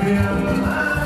feel